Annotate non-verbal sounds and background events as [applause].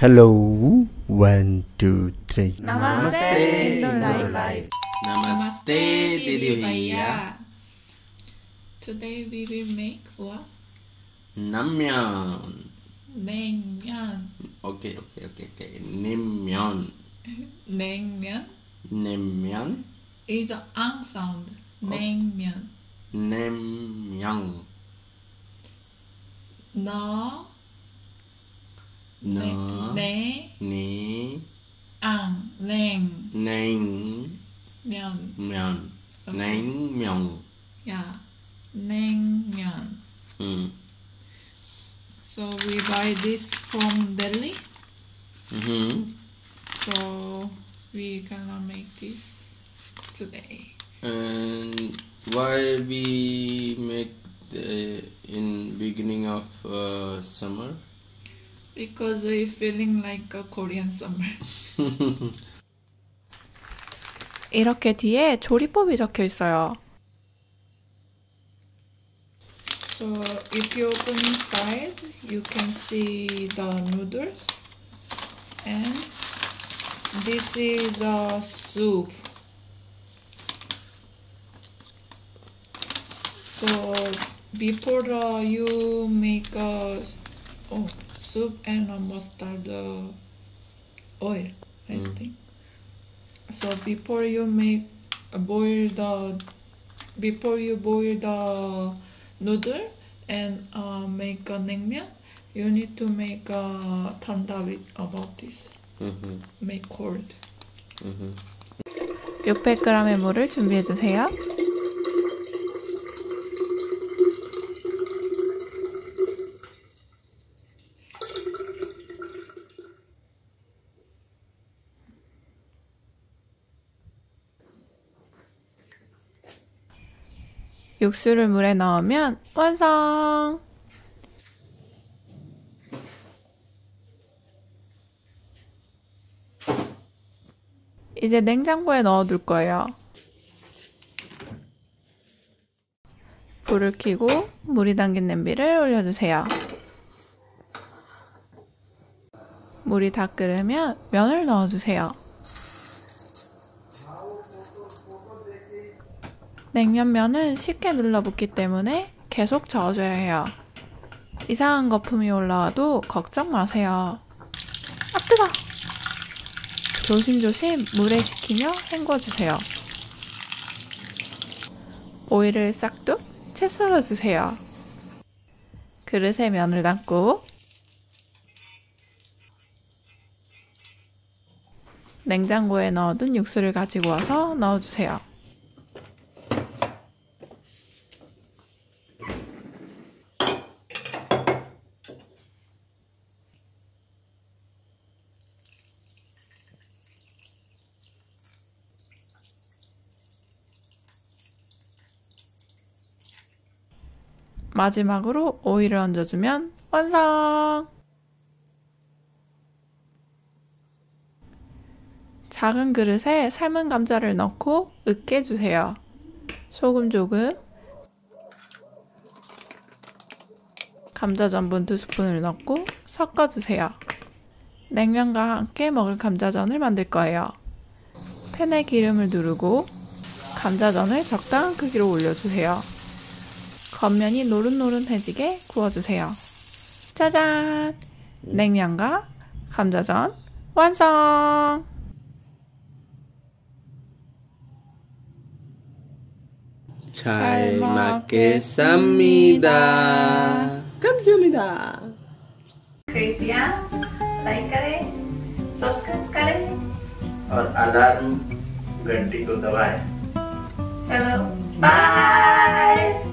Hello, one, two, three. Namaste, Namaste life. Namaste, Didivaya. Today we will make what? Namyeon. Naengmyeon. Okay, okay, okay, okay. [laughs] Naengmyeon. Oh. Naengmyeon. Naengmyeon. Is an unsound. Naengmyeon. Naengmyeon. No. Naengmyeon. 너, No. 네, Ni. ang, 냉면. Naengmyeon. Naengmyeon. Yeah, 냉면. Mm. So we buy this from Delhi. Mm-hmm. So we gonna make this today. And why we make the, in beginning of uh, summer? Because we feeling like a Korean summer. 이렇게 뒤에 조리법이 적혀 있어요. So if you open inside, you can see the noodles, and this is the soup. So before uh, you make a oh soup and a mustard uh, oil, I Mm. think. So before you make uh, boil the before you boil the noodle and uh, make a naengmyeon, you need to make a tanda with about this. mm-hmm. Make cold. Mm-hmm. 600g의 물을 준비해 주세요. 육수를 물에 넣으면 완성! 이제 냉장고에 넣어둘 거예요. 불을 켜고 물이 담긴 냄비를 올려주세요. 물이 다 끓으면 면을 넣어주세요. 냉면면은 쉽게 눌러붙기 때문에 계속 저어줘야 해요. 이상한 거품이 올라와도 걱정 마세요. 아 뜨거! 조심조심 물에 식히며 헹궈주세요. 오이를 싹둑 채 썰어주세요. 그릇에 면을 담고 냉장고에 넣어둔 육수를 가지고 와서 넣어주세요. 마지막으로 오이를 얹어주면 완성! 작은 그릇에 삶은 감자를 넣고 으깨주세요. 소금 조금, 감자 전분 두 스푼을 넣고 섞어주세요. 냉면과 함께 먹을 감자전을 만들 거예요. 팬에 기름을 두르고 감자전을 적당한 크기로 올려주세요. 겉면이 노릇노릇해지게 구워주세요. 짜잔! 냉면과 감자전 완성! 잘 잘 먹겠습니다. 감사합니다. कृपया लाइक करें सब्सक्राइब करें और अलार्म घंटी को दबाएं चलो बाय